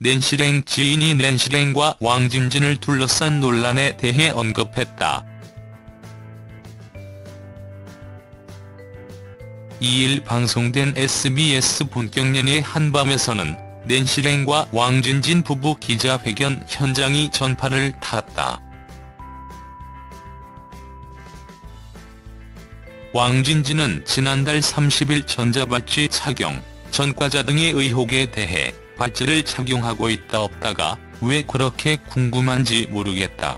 낸시랭 지인이 낸시랭과 왕진진을 둘러싼 논란에 대해 언급했다. 2일 방송된 SBS 본격 연예 한밤에서는 낸시랭과 왕진진 부부 기자회견 현장이 전파를 탔다. 왕진진은 지난달 30일 전자발찌 착용, 전과자 등의 의혹에 대해 발찌를 착용하고 있다 없다가 왜 그렇게 궁금한지 모르겠다.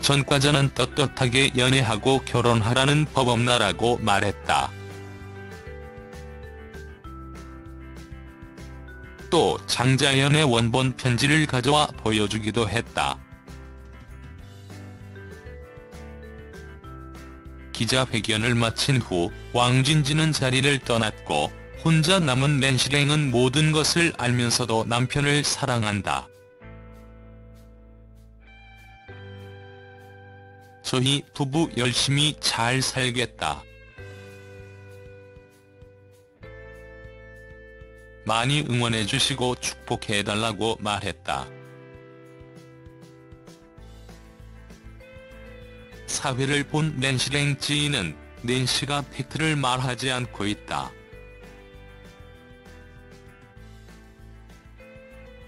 전과자는 떳떳하게 연애하고 결혼하라는 법 없나라고 말했다. 또 장자연의 원본 편지를 가져와 보여주기도 했다. 기자회견을 마친 후 왕진진은 자리를 떠났고 혼자 남은 낸시랭은 모든 것을 알면서도 남편을 사랑한다. 저희 부부 열심히 잘 살겠다. 많이 응원해주시고 축복해달라고 말했다. 사회를 본 낸시랭 지인은 낸시가 팩트를 말하지 않고 있다.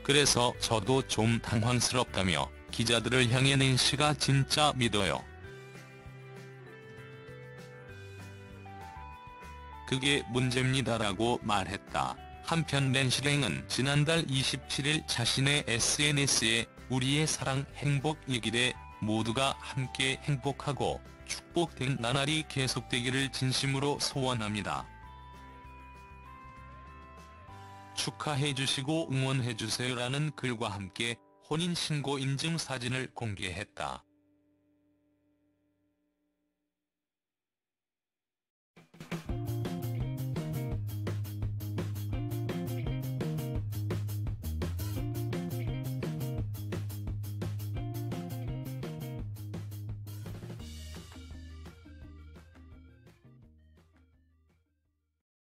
그래서 저도 좀 당황스럽다며 기자들을 향해 낸시가 진짜 믿어요. 그게 문제입니다라고 말했다. 한편 낸시랭은 지난달 27일 자신의 SNS에 우리의 사랑 행복 얘기래 모두가 함께 행복하고 축복된 나날이 계속되기를 진심으로 소원합니다. 축하해 주시고 응원해 주세요라는 글과 함께 혼인신고 인증 사진을 공개했다.